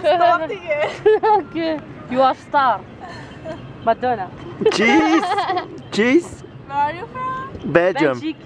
starting it. okay. You are star. Madonna. Cheese. Cheese. Where are you from? Belgium. Belgique.